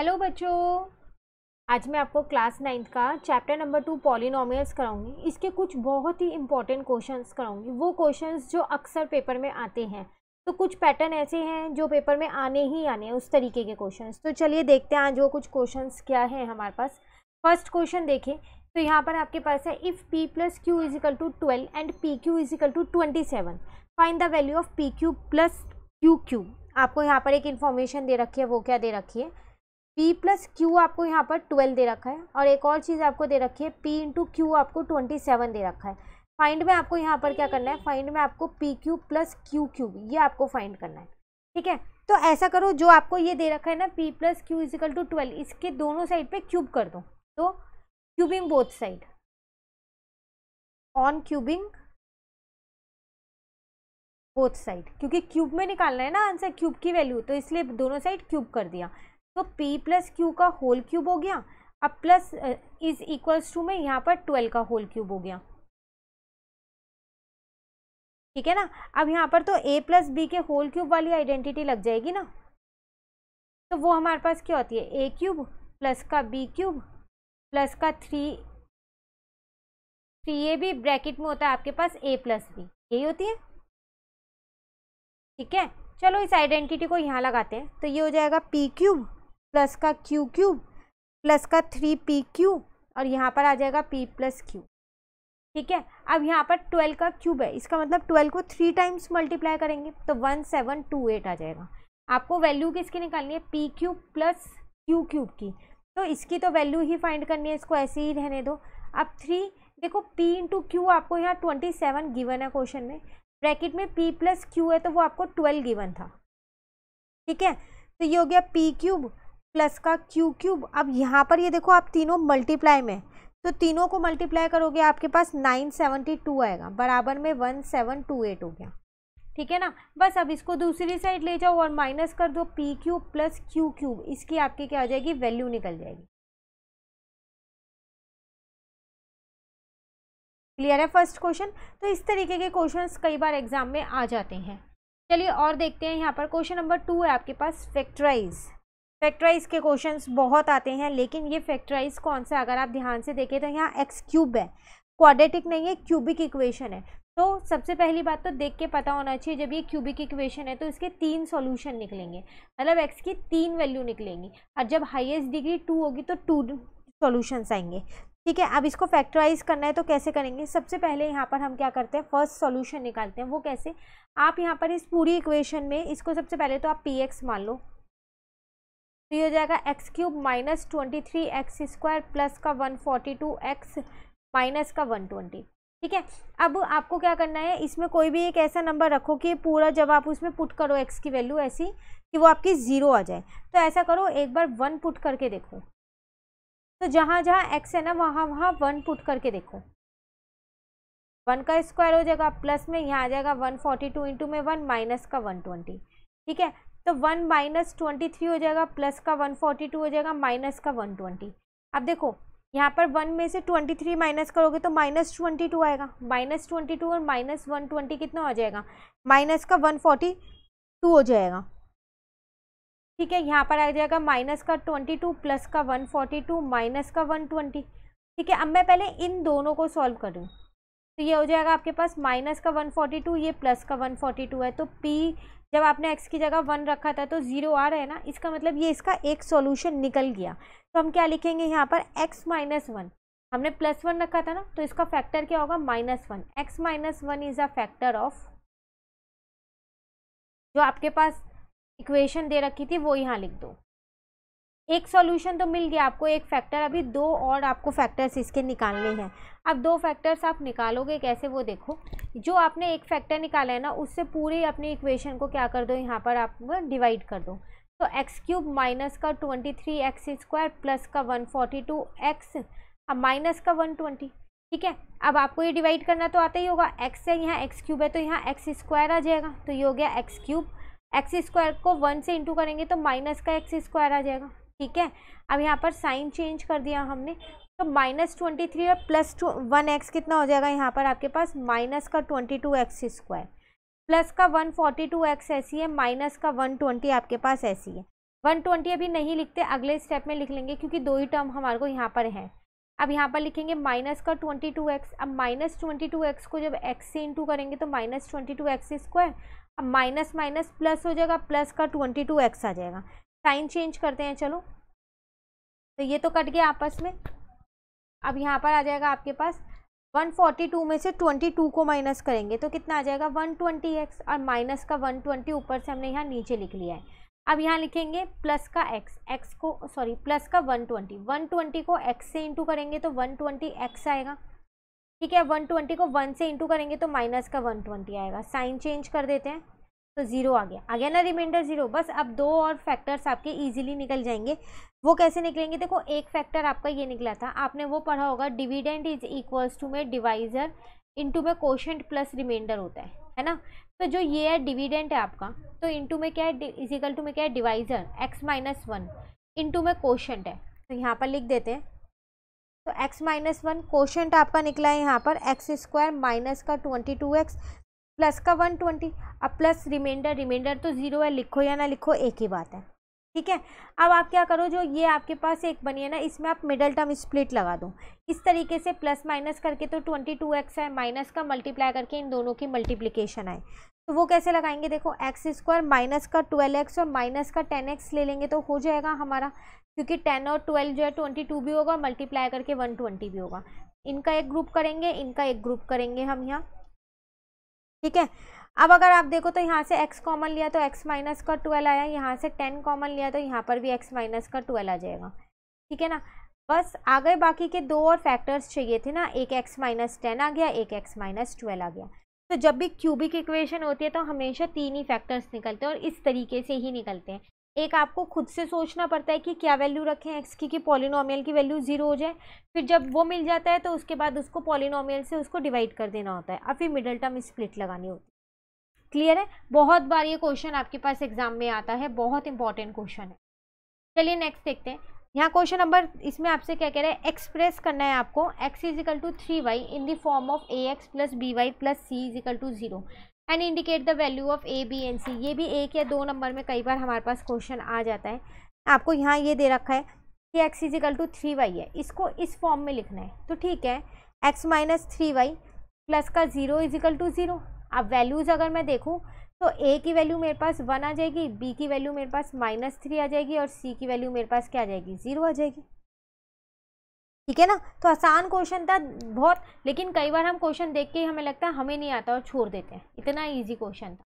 Hello बच्चों। आज मैं आपको क्लास नाइन्थ का चैप्टर नंबर टू पॉलिनोमियल्स कराऊँगी। इसके कुछ बहुत ही इंपॉर्टेंट क्वेश्चंस कराऊँगी। वो क्वेश्चंस जो अक्सर पेपर में आते हैं। तो कुछ पैटर्न ऐसे हैं जो पेपर में आने ही आने हैं उस तरीके के क्वेश्चंस तो चलिए देखते हैं आज वो कुछ क्वेश्चंस क्या हैं हमारे पास। फ़र्स्ट क्वेश्चन देखें। तो यहाँ पर आपके पास है if p plus q is equal to twelve and p q is equal to twenty seven find the value of p q plus q q आपको यहाँ पर एक इन्फॉर्मेशन दे रखी है, वो क्या दे रखी है? पी प्लस क्यू आपको यहाँ पर ट्वेल्व दे रखा है और एक और चीज़ आपको दे रखी है पी इंटू क्यू आपको ट्वेंटी सेवन दे रखा है। फाइंड में आपको यहाँ पर क्या करना है? फाइंड में आपको p q plus q cube ये आपको फाइंड करना है। ठीक है? तो ऐसा करो, जो आपको ये दे रखा है ना p plus q is equal to twelve इसके दोनों साइड पे क्यूब कर दो। तो cubing both side on cubing both side क्योंकि क्यूब में निकालना है ना आंसर क्यूब की वैल्यू तो इसलिए दोनों साइड क्यूब कर दिया। तो p प्लस क्यू का होल क्यूब हो गया। अब प्लस इज़ इक्वल्स टू में यहाँ पर ट्वेल्व का होल क्यूब हो गया। ठीक है ना? अब यहाँ पर तो a प्लस बी के होल क्यूब वाली आइडेंटिटी लग जाएगी ना? तो वो हमारे पास क्या होती है? ए क्यूब प्लस का बी क्यूब प्लस का थ्री थ्री ए भी ब्रैकेट में होता है आपके पास ए प्लस बी यही होती है। ठीक है? चलो इस आइडेंटिटी को यहाँ लगाते हैं। तो ये हो जाएगा पी क्यूब प्लस का क्यू क्यूब प्लस का थ्री पी क्यू और यहाँ पर आ जाएगा पी प्लस क्यू। ठीक है? अब यहाँ पर ट्वेल्व का क्यूब है। इसका मतलब ट्वेल्व को थ्री टाइम्स मल्टीप्लाई करेंगे तो वन सेवन टू एट आ जाएगा। आपको वैल्यू किसकी निकालनी है? P cube plus q cube की। तो इसकी तो वैल्यू ही फाइंड करनी है, इसको ऐसे ही रहने दो। अब थ्री, देखो पी इंटू क्यू आपको यहाँ ट्वेंटी सेवन गिवन है क्वेश्चन में। ब्रैकेट में p प्लस क्यू है तो वो आपको ट्वेल्व गिवन था। ठीक है? तो ये हो गया पी क्यूब प्लस का क्यू क्यूब। अब यहाँ पर ये देखो, आप तीनों मल्टीप्लाई में तो तीनों को मल्टीप्लाई करोगे, आपके पास नाइन सेवेंटी टू आएगा। बराबर में वन सेवन टू एट हो गया। ठीक है ना? बस अब इसको दूसरी साइड ले जाओ और माइनस कर दो p cube plus q cube इसकी आपकी क्या हो जाएगी? वैल्यू निकल जाएगी। क्लियर है फ़र्स्ट क्वेश्चन तो इस तरीके के क्वेश्चंस कई बार एग्ज़ाम में आ जाते हैं। चलिए और देखते हैं, यहाँ पर क्वेश्चन नंबर टू है आपके पास फैक्टराइज फैक्टराइज के क्वेश्चंस बहुत आते हैं, लेकिन ये फैक्टराइज कौन सा अगर आप ध्यान से देखें तो यहाँ एक्स क्यूब है। क्वाड्रेटिक नहीं है क्यूबिक इक्वेशन है। तो सबसे पहली बात तो देख के पता होना चाहिए, जब ये क्यूबिक इक्वेशन है तो इसके तीन सॉल्यूशन निकलेंगे। मतलब एक्स की तीन वैल्यू निकलेंगी। और जब हाईएस्ट डिग्री टू होगी तो टू सॉल्यूशंस आएँगे। ठीक है, अब इसको फैक्टराइज करना है तो कैसे करेंगे? सबसे पहले यहाँ पर हम क्या करते हैं? फ़र्स्ट सॉल्यूशन निकालते हैं। वो कैसे? आप यहाँ पर इस पूरी इक्वेशन में इसको सबसे पहले तो आप पी मान लो। तो ये हो जाएगा x cube minus twenty three x square plus का one forty two x minus का वन ट्वेंटी ठीक है? अब आपको क्या करना है? इसमें कोई भी एक ऐसा नंबर रखो कि पूरा जब आप उसमें पुट करो एक्स की वैल्यू ऐसी कि वो आपकी ज़ीरो आ जाए। तो ऐसा करो, एक बार वन पुट करके देखो। तो जहाँ जहाँ एक्स है ना, वहाँ वहाँ वन पुट करके देखो। वन का स्क्वायर हो जाएगा प्लस में, यहाँ आ जाएगा वन फोर्टी टू इंटू में वन माइनस का वन ट्वेंटी ठीक है? तो वन माइनस ट्वेंटी थ्री हो जाएगा, प्लस का वन फोर्टी टू हो जाएगा, माइनस का वन ट्वेंटी। अब देखो, यहाँ पर वन में से ट्वेंटी थ्री माइनस करोगे तो माइनस ट्वेंटी टू आएगा। माइनस ट्वेंटी टू और माइनस वन ट्वेंटी कितना हो जाएगा? माइनस का वन फोर्टी टू हो जाएगा। ठीक है, यहाँ पर आ जाएगा माइनस का ट्वेंटी टू, प्लस का वन फोर्टी टू, माइनस का वन ट्वेंटी। ठीक है, अब मैं पहले इन दोनों को सॉल्व करूँ तो ये हो जाएगा आपके पास माइनस का वन फोर्टी टू, ये प्लस का वन फोर्टी टू है। तो पी जब आपने एक्स की जगह वन रखा था तो ज़ीरो आ रहा है ना, इसका मतलब ये इसका एक सॉल्यूशन निकल गया। तो हम क्या लिखेंगे यहाँ पर? एक्स माइनस वन हमने प्लस वन रखा था ना तो इसका फैक्टर क्या होगा? Minus one x minus one is a factor of जो आपके पास इक्वेशन दे रखी थी, वो यहाँ लिख दो। एक सॉल्यूशन तो मिल गया आपको, एक फैक्टर अभी दो और आपको फैक्टर्स इसके निकालने हैं। अब दो फैक्टर्स आप निकालोगे कैसे वो देखो। जो आपने एक फैक्टर निकाला है ना, उससे पूरे अपनी इक्वेशन को क्या कर दो, यहाँ पर आप डिवाइड कर दो। तो एक्स क्यूब माइनस का twenty three x square plus का वन फोर्टी टू एक्स अब माइनस का वन ट्वेंटी ठीक है? अब आपको ये डिवाइड करना तो आता ही होगा। एक्स है यहाँ एक्स क्यूब है तो यहाँ एक्स स्क्वायर आ जाएगा। तो ये हो गया एक्स क्यूब एक्स स्क्वायर को वन से इंटू करेंगे तो माइनस का एक्स स्क्वायर आ जाएगा। ठीक है? अब यहाँ पर साइन चेंज कर दिया हमने। तो माइनस ट्वेंटी थ्री और प्लस टू, वन एक्स कितना हो जाएगा यहाँ पर आपके पास? माइनस का twenty two x square. Plus का वन फोर्टी टू एक्स ऐसी है, माइनस का वन ट्वेंटी आपके पास ऐसी है। वन ट्वेंटी अभी नहीं लिखते, अगले स्टेप में लिख लेंगे क्योंकि दो ही टर्म हमारे को यहाँ पर है। अब यहाँ पर लिखेंगे माइनस का ट्वेंटी टू एक्स। अब माइनस ट्वेंटी टू एक्स को जब एक्स से इंटू करेंगे तो minus twenty two x square. अब माइनस माइनस प्लस हो जाएगा, प्लस का ट्वेंटी टू एक्स आ जाएगा। साइन चेंज करते हैं, चलो। तो ये तो कट गया आपस में। अब यहाँ पर आ जाएगा आपके पास 142 में से 22 को माइनस करेंगे तो कितना आ जाएगा? 120x और माइनस का 120 ऊपर से हमने यहाँ नीचे लिख लिया है। अब यहाँ लिखेंगे प्लस का x x को, सॉरी, प्लस का 120 120 को x से इंटू करेंगे तो 120x आएगा। ठीक है 120 को 1 से इंटू करेंगे तो माइनस का 120 आएगा। साइन चेंज कर देते हैं। तो ज़ीरो आ गया। आ गया ना रिमाइंडर ज़ीरो बस अब दो और फैक्टर्स आपके इजीली निकल जाएँगे। वो कैसे निकलेंगे? देखो, एक फैक्टर आपका ये निकला था। आपने वो पढ़ा होगा डिविडेंड इज़ इक्वल्स टू में डिवाइजर इनटू में कोशेंट प्लस रिमाइंडर होता है। है ना? तो जो ये है डिविडेंट है आपका तो इंटू में क्या है? इजिकल टू में क्या है? Divisor x minus one into में कोशेंट है। तो यहाँ पर लिख देते हैं। तो x माइनस वन कोशेंट आपका निकला है यहाँ पर एक्स स्क्वायर माइनस का ट्वेंटी टू एक्स प्लस का वन ट्वेंटी, अब प्लस रिमाइंडर रिमाइंडर तो ज़ीरो है, लिखो या ना लिखो, एक ही बात है। ठीक है? अब आप क्या करो, जो ये आपके पास एक बनी है ना, इसमें आप मिडल टर्म स्प्लिट लगा दो। इस तरीके से प्लस माइनस करके तो ट्वेंटी टू एक्स है माइनस का मल्टीप्लाई करके इन दोनों की मल्टीप्लिकेशन आए। तो वो कैसे लगाएँगे? देखो एक्स स्क्वायर माइनस का ट्वेल्व एक्स और माइनस का टेन एक्स ले लेंगे तो हो जाएगा हमारा, क्योंकि टेन और ट्वेल्व जो है ट्वेंटी टू भी होगा मल्टीप्लाई करके वन ट्वेंटी भी होगा। इनका एक ग्रुप करेंगे, इनका एक ग्रुप करेंगे हम यहाँ। ठीक है? अब अगर आप देखो तो यहाँ से x कॉमन लिया तो x माइनस का ट्वेल्व आया, यहाँ से टेन कॉमन लिया तो यहाँ पर भी x माइनस का ट्वेल्व आ जाएगा। ठीक है ना? बस आ गए बाकी के दो और फैक्टर्स चाहिए थे ना, एक x माइनस टेन आ गया, एक x माइनस ट्वेल्व आ गया। तो जब भी क्यूबिक इक्वेशन होती है तो हमेशा तीन ही फैक्टर्स निकलते हैं और इस तरीके से ही निकलते हैं। एक आपको खुद से सोचना पड़ता है कि क्या वैल्यू रखें एक्स की कि पॉलिनोमियल की वैल्यू ज़ीरो हो जाए। फिर जब वो मिल जाता है तो उसके बाद उसको पॉलिनोमियल से उसको डिवाइड कर देना होता है। और फिर मिडल टर्म स्प्लिट लगानी होती है। क्लियर है? बहुत बार ये क्वेश्चन आपके पास एग्ज़ाम में आता है। बहुत इंपॉर्टेंट क्वेश्चन है। चलिए नेक्स्ट देखते हैं। यहाँ क्वेश्चन नंबर इसमें आपसे क्या कह रहे हैं? एक्सप्रेस करना है आपको। X is equal to three y in the form of a x plus b y plus c is equal to zero and indicate the value of a b and c ये भी एक या दो number में कई बार हमारे पास question आ जाता है। आपको यहाँ ये दे रखा है कि x is equal to three y है। इसको इस फॉर्म में लिखना है। तो ठीक है x minus three y plus का zero is equal to zero अब वैल्यूज़ अगर मैं देखूँ तो ए की वैल्यू मेरे पास वन आ जाएगी बी की वैल्यू मेरे पास माइनस थ्री आ जाएगी और सी की वैल्यू मेरे पास क्या आ जाएगी? ज़ीरो आ जाएगी। ठीक है ना? तो आसान क्वेश्चन था बहुत, लेकिन कई बार हम क्वेश्चन देख के हमें लगता है हमें नहीं आता और छोड़ देते हैं। इतना ईजी क्वेश्चन था।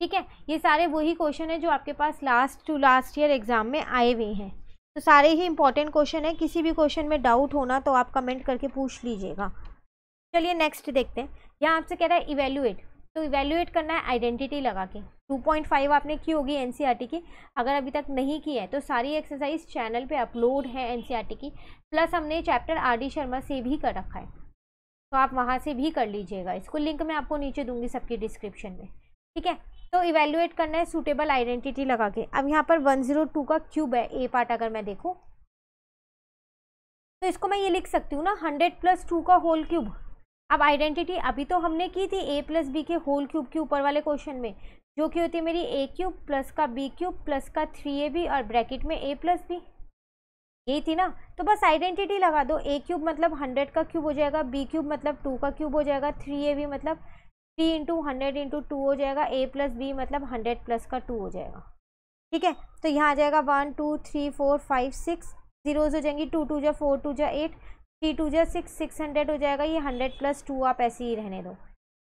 ठीक है? ये सारे वही क्वेश्चन है जो आपके पास last to last year exam में आए हुए हैं। तो सारे ही इंपॉर्टेंट क्वेश्चन है। किसी भी क्वेश्चन में डाउट होना तो आप कमेंट करके पूछ लीजिएगा। चलिए नेक्स्ट देखते हैं। यहाँ आपसे कह रहा है इवेल्युएट तो इवेल्युएट करना है आइडेंटिटी लगा के। 2.5 आपने की होगी एनसीईआरटी की। अगर अभी तक नहीं की है तो सारी एक्सरसाइज चैनल पे अपलोड है एनसीईआरटी की। प्लस हमने चैप्टर आर डी शर्मा से भी कर रखा है। तो आप वहाँ से भी कर लीजिएगा। इसको लिंक मैं आपको नीचे दूँगी सबकी डिस्क्रिप्शन में। ठीक है? तो इवेल्युएट करना है सूटेबल आइडेंटिटी लगा के। अब यहाँ पर 102 का क्यूब है। ए पार्ट अगर मैं देखूँ। तो इसको मैं ये लिख सकती हूँ ना 100 प्लस टू का होल क्यूब अब आइडेंटिटी अभी तो हमने की थी ए प्लस बी के होल क्यूब के ऊपर वाले क्वेश्चन में। जो कि होती है मेरी ए क्यूब प्लस का बी क्यूब प्लस का थ्री ए बी और ब्रैकेट में ए प्लस बी यही थी ना? तो बस आइडेंटिटी लगा दो। ए क्यूब मतलब हंड्रेड का क्यूब हो जाएगा बी क्यूब मतलब टू का क्यूब हो जाएगा थ्री ए बी मतलब three into hundred into two हो जाएगा ए प्लस बी मतलब हंड्रेड प्लस का टू हो जाएगा। ठीक है? तो यहाँ आ जाएगा one two three four five six zeros हो जाएँगी टू टू जा फोर टू जा एट थ्री टू जा सिक्स सिक्स हंड्रेड हो जाएगा, ये हंड्रेड प्लस टू आप ऐसे ही रहने दो।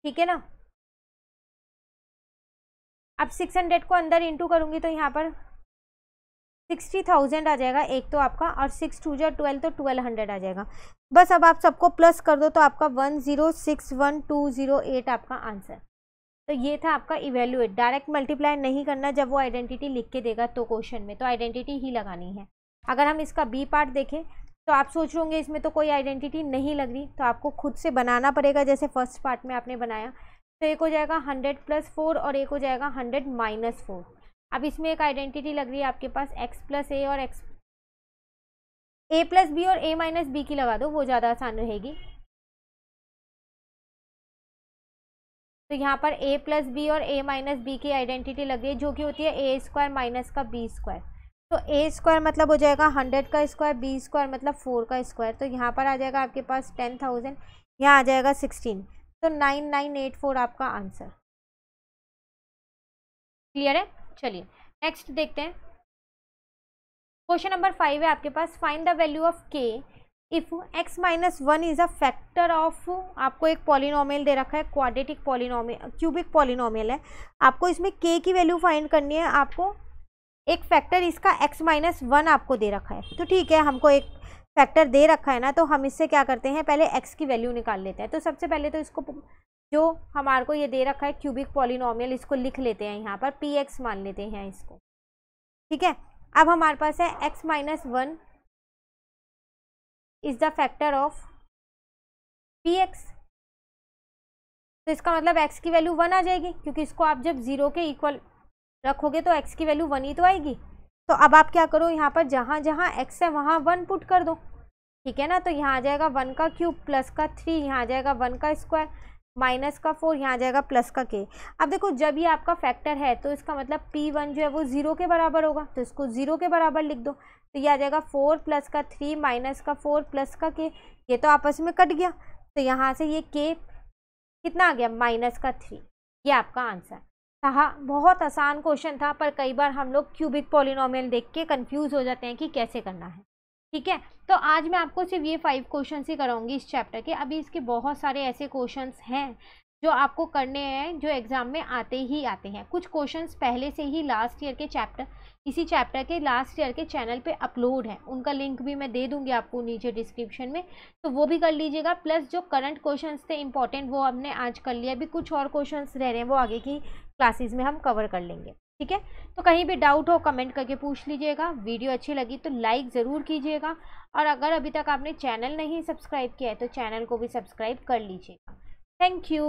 ठीक है ना? अब सिक्स हंड्रेड को अंदर इंटू करूँगी तो यहाँ पर सिक्सटी थाउज़ेंड आ जाएगा, एक तो आपका, और सिक्स टू जो ट्वेल्व तो ट्वेल्व हंड्रेड आ जाएगा। बस अब आप सबको प्लस कर दो तो आपका one zero six one two zero eight आपका आंसर। तो ये था आपका इवेल्युएट डायरेक्ट मल्टीप्लाई नहीं करना, जब वो आइडेंटिटी लिख के देगा तो क्वेश्चन में तो आइडेंटिटी ही लगानी है। अगर हम इसका बी पार्ट देखें तो आप सोच रहे होंगे, इसमें तो कोई आइडेंटिटी नहीं लग रही तो आपको खुद से बनाना पड़ेगा, जैसे फ़र्स्ट पार्ट में आपने बनाया। तो एक हो जाएगा हंड्रेड प्लस फोर और एक हो जाएगा हंड्रेड माइनस फोर अब इसमें एक आइडेंटिटी लग रही है आपके पास एक्स प्लस ए और एक्स ए प्लस बी और ए माइनस बी की लगा दो, वो ज़्यादा आसान रहेगी। तो यहाँ पर ए प्लस बी और ए माइनस बी की आइडेंटिटी लग रही है, जो कि होती है ए स्क्वायर माइनस का बी स्क्वायर तो ए स्क्वायर मतलब हो जाएगा हंड्रेड का स्क्वायर बी स्क्वायर मतलब फोर का स्क्वायर तो यहाँ पर आ जाएगा आपके पास टेन थाउज़ेंड यहाँ आ जाएगा सिक्सटीन तो नाइन नाइन एट फोर आपका आंसर क्लियर है? चलिए नेक्स्ट देखते हैं। क्वेश्चन नंबर फाइव है आपके पास। Find the value of k if x minus one is a factor of आपको एक पॉलिनोमियल दे रखा है क्वाड्रेटिक पॉलिनोमियल क्यूबिक पॉलिनोमियल है। आपको इसमें के की वैल्यू फाइंड करनी है, आपको एक फैक्टर इसका एक्स माइनस वन आपको दे रखा है। तो ठीक है, हमको एक फैक्टर दे रखा है ना तो हम इससे क्या करते हैं, पहले एक्स की वैल्यू निकाल लेते हैं। तो सबसे पहले तो इसको जो हमारे को ये दे रखा है क्यूबिक पॉलिनोमियल इसको लिख लेते हैं यहाँ पर पी एक्स मान लेते हैं इसको। ठीक है? अब हमारे पास है x minus one is the factor of p x तो इसका मतलब एक्स की वैल्यू वन आ जाएगी, क्योंकि इसको आप जब ज़ीरो के इक्वल रखोगे तो एक्स की वैल्यू वन ही तो आएगी। तो अब आप क्या करो, यहाँ पर जहाँ जहाँ एक्स है, वहाँ वन पुट कर दो। ठीक है ना? तो यहाँ आ जाएगा वन का क्यूब प्लस का थ्री यहाँ आ जाएगा वन का स्क्वायर माइनस का फोर, यहाँ आ जाएगा प्लस का के। अब देखो, जब ये आपका फैक्टर है तो इसका मतलब पी वन जो है वो ज़ीरो के बराबर होगा तो इसको ज़ीरो के बराबर लिख दो। तो ये आ जाएगा फोर प्लस का थ्री माइनस का फोर प्लस का के, ये तो आपस में कट गया। तो यहाँ से ये के कितना आ गया? माइनस का थ्री। ये आपका आंसर। था बहुत आसान क्वेश्चन था, पर कई बार हम लोग क्यूबिक पॉलिनोमियल देख के कन्फ्यूज़ हो जाते हैं कि कैसे करना है। ठीक है? तो आज मैं आपको सिर्फ़ ये फाइव क्वेश्चन ही कराऊँगी इस चैप्टर के। अभी इसके बहुत सारे ऐसे क्वेश्चन हैं जो आपको करने हैं, जो एग्ज़ाम में आते ही आते हैं। कुछ क्वेश्चंस पहले से ही लास्ट ईयर के चैप्टर इसी चैप्टर के लास्ट ईयर के चैनल पे अपलोड है। उनका लिंक भी मैं दे दूँगी आपको नीचे डिस्क्रिप्शन में। तो वो भी कर लीजिएगा। प्लस जो करंट क्वेश्चंस थे इंपॉर्टेंट वो हमने आज कर लिया। अभी कुछ और क्वेश्चन रह रहे हैं, वो आगे की क्लासेज में हम कवर कर लेंगे। ठीक है? तो कहीं भी डाउट हो कमेंट करके पूछ लीजिएगा। वीडियो अच्छी लगी तो लाइक ज़रूर कीजिएगा। और अगर अभी तक आपने चैनल नहीं सब्सक्राइब किया है तो चैनल को भी सब्सक्राइब कर लीजिएगा। Thank you